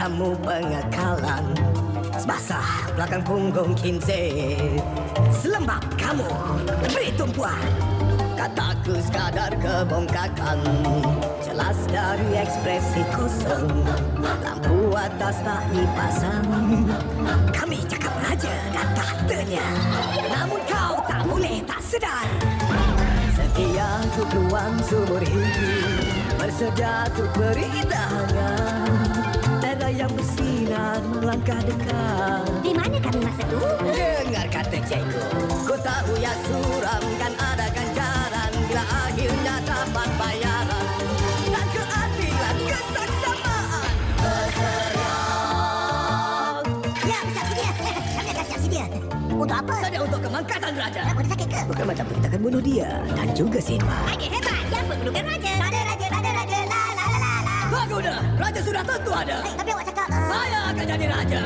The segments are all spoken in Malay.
Samu pengekalan. Sebasah belakang punggung kinze Selembab kamu Beri tumpuan. Kataku sekadar kebongkakan. Jelas dari ekspresi kosong Lampu atas tak dipasang. Kami cakap raja dan tahtanya. Namun kau tak boleh tak sedar. Setia untuk peluang seumur hidup Bersedia untuk beri Era yang bersinar melangkah dekat Di mana kami masa tu? Dengar kata cikgu Ku tahu ya suram kan ada ganjaran Bila akhirnya dapat bayaran Dan keadilan kesaksamaan Berserang Ya, siap sedia. Kami akan siap sedia. Untuk apa? Saja untuk kemangkatan raja Kenapa dia sakit ke? Bukan macam kita akan bunuh dia Dan juga Sinbad Raja hebat. Siapa perlukan raja? Raja, raja, raja, raja. La, Raja sudah tentu ada. Eh, tapi awak cakap... Uh, Saya akan jadi raja.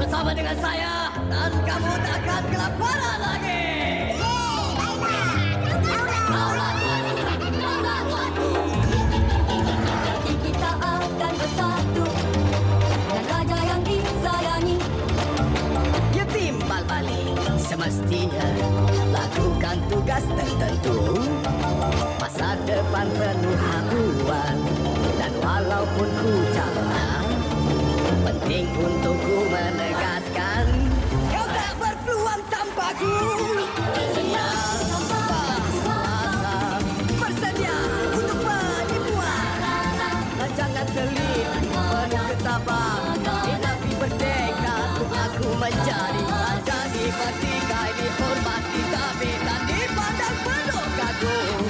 Bersama dengan saya Dan kamu tak akan kelaparan lagi. Yeay, baiklah. Nanti kita akan bersatu Dan raja yang disayangi Ya timbal balik Semestinya Lakukan tugas tertentu. Masa depan penuh haruan Dan walaupun ku calon Penting untukku menegaskan Kau tak berpeluang tanpaku. Sedia Masa Bersedia Untuk penipuan Dan jangan telit Penuh ketabat Inafi berdeka Untuk aku menjadi Raja di petikai Dihormati tapi Dan dipandang penuh kagum